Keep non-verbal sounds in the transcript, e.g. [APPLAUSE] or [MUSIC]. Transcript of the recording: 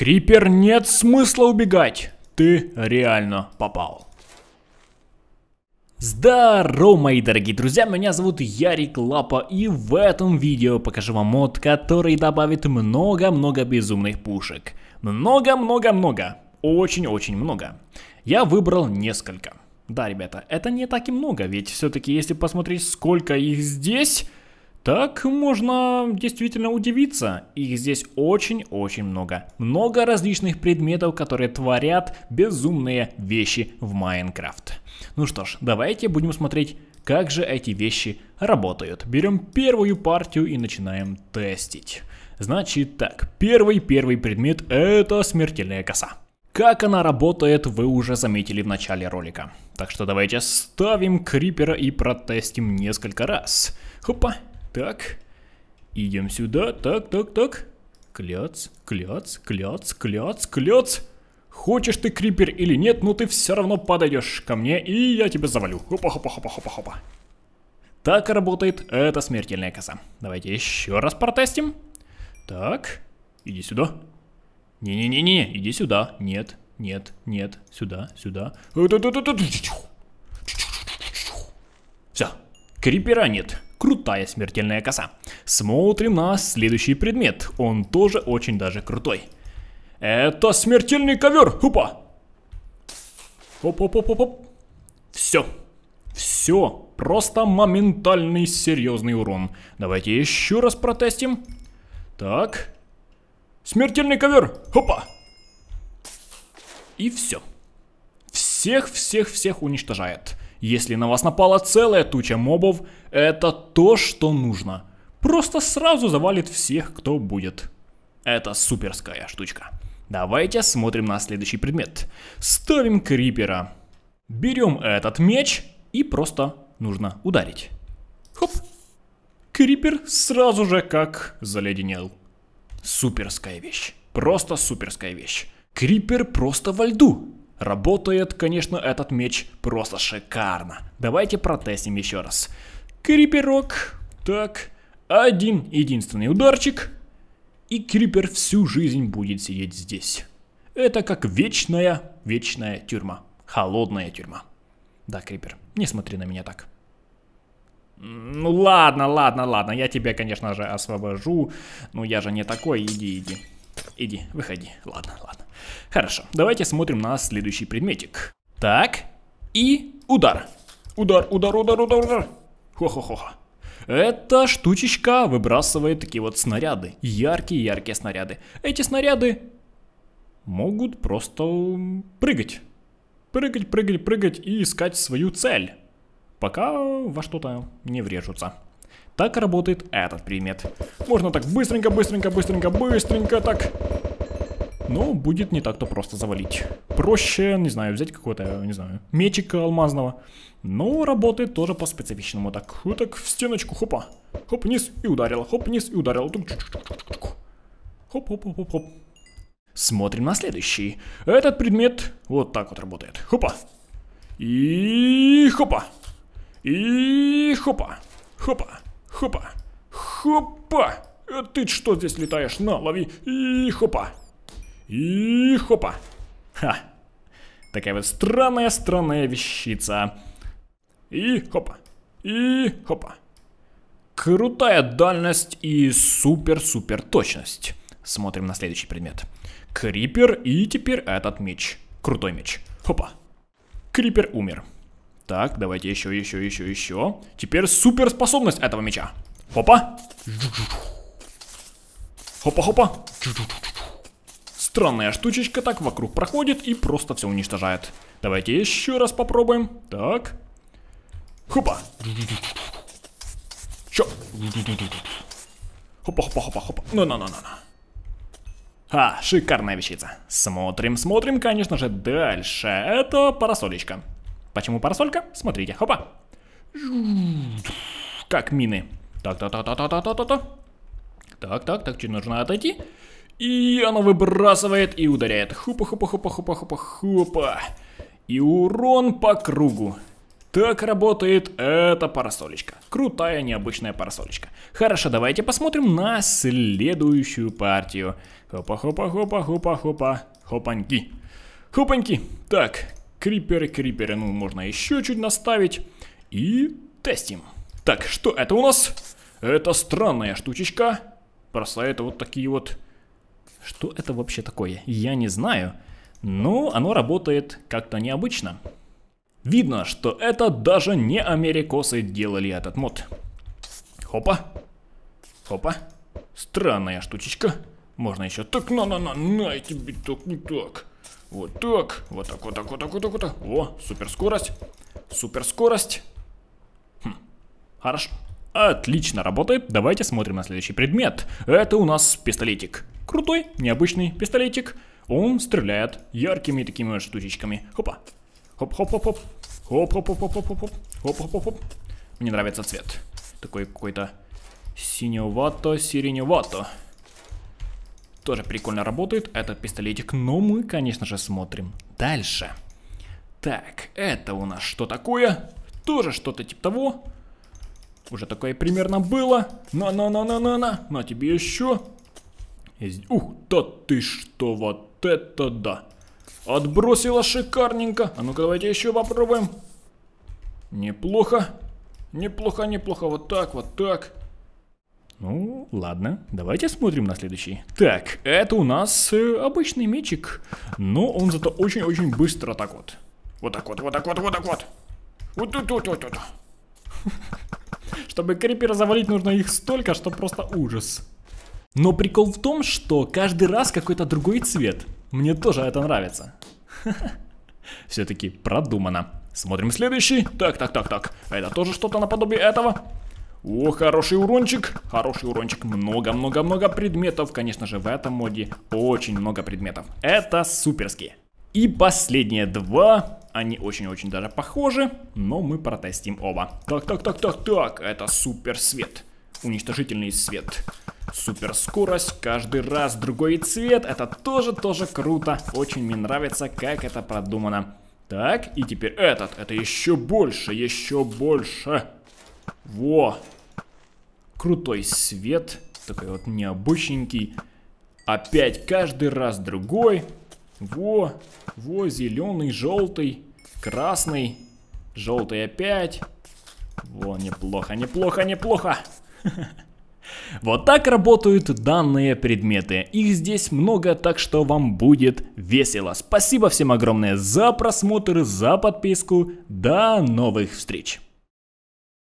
Крипер, нет смысла убегать. Ты реально попал. Здорово, мои дорогие друзья, меня зовут Ярик Лапа, и в этом видео покажу вам мод, который добавит много-много безумных пушек. Много-много-много. Очень-очень много. Я выбрал несколько. Да, ребята, это не так и много, ведь все-таки если посмотреть, сколько их здесь, так можно действительно удивиться. Их здесь очень-очень много. Много различных предметов, которые творят безумные вещи в Майнкрафт. Ну что ж, давайте будем смотреть, как же эти вещи работают. Берем первую партию и начинаем тестить. Значит так, первый-первый предмет это смертельная коса. Как она работает, вы уже заметили в начале ролика. Так что давайте ставим крипера и протестим несколько раз. Хопа, так, идем сюда, так, так, так. Кляц, кляц, кляц, кляц, кляц. Хочешь ты крипер или нет, но ты все равно подойдешь ко мне, и я тебя завалю. Хопа-хопа-хопа-хопа-хопа. Так работает эта смертельная коса. Давайте еще раз протестим. Так, иди сюда. Не-не-не-не, иди сюда. Нет, нет, нет, сюда, сюда. Все, крипера нет. Крутая смертельная коса. Смотрим на следующий предмет. Он тоже очень даже крутой. Это смертельный ковер. Хупа. Оп-оп-оп-оп. Все. Все. Просто моментальный серьезный урон. Давайте еще раз протестим. Так. Смертельный ковер. Хопа. И все. Всех-всех-всех уничтожает. Если на вас напала целая туча мобов, это то, что нужно. Просто сразу завалит всех, кто будет. Это суперская штучка. Давайте смотрим на следующий предмет. Ставим крипера. Берем этот меч и просто нужно ударить. Хоп. Крипер сразу же как заледенел. Суперская вещь. Просто суперская вещь. Крипер просто во льду. Работает, конечно, этот меч просто шикарно. Давайте протестим еще раз. Криперок. Так, один единственный ударчик. И Крипер всю жизнь будет сидеть здесь. Это как вечная, вечная тюрьма. Холодная тюрьма. Да, Крипер, не смотри на меня так. Ну ладно, ладно, ладно, я тебя, конечно же, освобожу. Но я же не такой, иди, иди. Иди, выходи. Ладно, ладно. Хорошо, давайте смотрим на следующий предметик. Так, и удар. Удар, удар, удар, удар, удар. Хо-хо-хо. Эта штучечка выбрасывает такие вот снаряды. Яркие-яркие снаряды. Эти снаряды могут просто прыгать. Прыгать, прыгать, прыгать и искать свою цель. Пока во что-то не врежутся. Так работает этот предмет. Можно так быстренько, быстренько, быстренько, быстренько так. Но будет не так-то просто завалить. Проще, не знаю, взять какой-то, не знаю, мечика алмазного. Но работает тоже по специфичному. Так, вот так в стеночку, хопа. Хоп, вниз и ударил, хоп, вниз и ударил. Хоп, хоп, хоп, хоп, хоп. Смотрим на следующий. Этот предмет вот так вот работает. Хопа. И хопа. И хопа. Хопа. Хопа. Хопа. А ты что здесь летаешь? На, лови. И хопа. И хопа. Ха. Такая вот странная-странная вещица. И хопа. И хопа. Крутая дальность и супер-супер точность. Смотрим на следующий предмет. Крипер и теперь этот меч. Крутой меч. Хопа. Крипер умер. Так, давайте еще, еще, еще, еще. Теперь суперспособность этого меча. Хопа. Хопа-хопа. Странная штучечка так вокруг проходит и просто все уничтожает. Давайте еще раз попробуем. Так. Хопа. Чё? Хопа-хопа-хопа-хопа. Ну-на-на-на-на. А, шикарная вещица. Смотрим, смотрим, конечно же, дальше. Это парасолечка. Почему парасолька? Смотрите, хопа. Как мины. Так, так, так, так, так, так, так, так. Так, так, чуть нужно отойти. И оно выбрасывает и ударяет. Хопа. И урон по кругу. так работает эта парасолечка. Крутая, необычная парасолечка. Хорошо, давайте посмотрим на следующую партию. Хопа-хопа-хопа-хопа-хопа. Хопаньки. Хопаньки. Так, криперы, криперы, ну можно еще чуть наставить. И тестим. Так, что это у нас? Это странная штучечка. Бросает вот такие вот... Что это вообще такое? Я не знаю. Но оно работает как-то необычно. Видно, что это даже не америкосы делали этот мод. Хопа. Хопа. Странная штучечка. Можно еще так, на-на-на, на, тебе так, не так. Вот так, вот так, вот так, вот так, вот так, вот так. О, суперскорость. Суперскорость. Хм, хорошо. Отлично работает. Давайте смотрим на следующий предмет. Это у нас пистолетик. Крутой, необычный пистолетик. Он стреляет яркими такими штучечками. Хопа. Хоп-хоп-хоп-хоп. Хоп-хоп-хоп-хоп-хоп-хоп. Хоп-хоп-хоп-хоп. Мне нравится цвет. Такой какой-то синевато-сиреневато. Тоже прикольно работает этот пистолетик, но мы, конечно же, смотрим дальше. Так, это у нас что такое? Тоже что-то типа того. Уже такое примерно было. На-на-на-на-на-на. На тебе еще. Ух, да ты что, вот это да. Отбросила шикарненько. А ну-ка, давайте еще попробуем. Неплохо. Неплохо, неплохо. Вот так, вот так. Ну, ладно, давайте смотрим на следующий. Так, это у нас э, обычный мечик, но он зато очень-очень быстро так вот. Вот так вот, вот так вот, вот так вот. Вот тут, вот, вот, вот. Чтобы крипера завалить, нужно их столько, что просто ужас. Но прикол в том, что каждый раз какой-то другой цвет. Мне тоже это нравится. [LAUGHS] Все-таки продумано. Смотрим следующий. Так, так, так, так. Это тоже что-то наподобие этого. О, хороший урончик, хороший урончик. Много-много-много предметов, конечно же, в этом моде очень много предметов. Это суперские. И последние два, они очень-очень даже похожи, но мы протестим оба. Так, так, так, так, так, это супер свет. Уничтожительный свет. Супер скорость, каждый раз другой цвет, это тоже-тоже круто. Очень мне нравится, как это продумано. Так, и теперь этот, это еще больше, еще больше. Во! Крутой свет, такой вот необычненький. Опять каждый раз другой. Во, во, зеленый, желтый, красный, желтый опять. Во, неплохо, неплохо, неплохо. [LAUGHS] Вот так работают данные предметы. Их здесь много, так что вам будет весело. Спасибо всем огромное за просмотр, за подписку. До новых встреч!